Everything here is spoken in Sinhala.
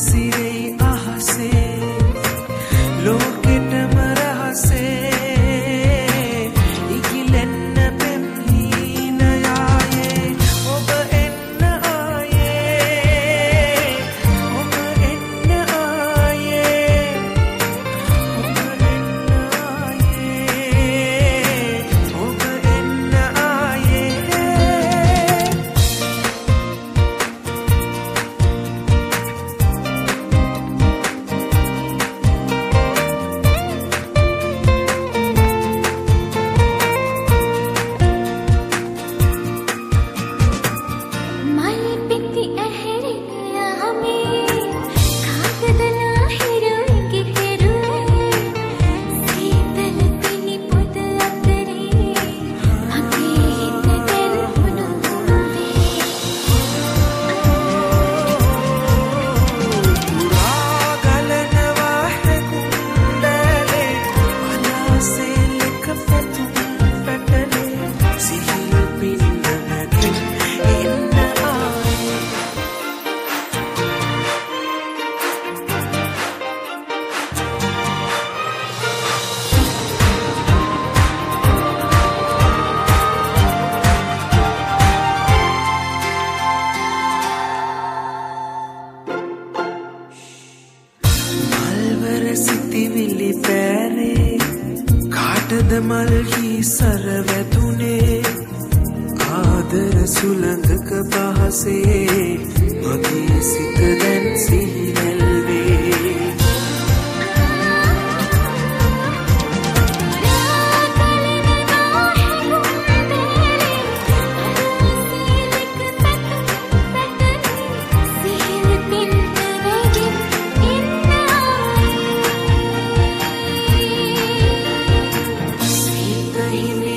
see සිතිවිලි පෑරේ කාටද මල්හි සරවැතුනේ ආදර සුළඟක පහසේ මගේ සිත දැන් සිහිවැල් time